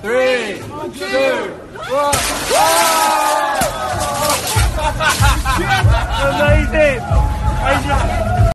three, two, one. Amazing!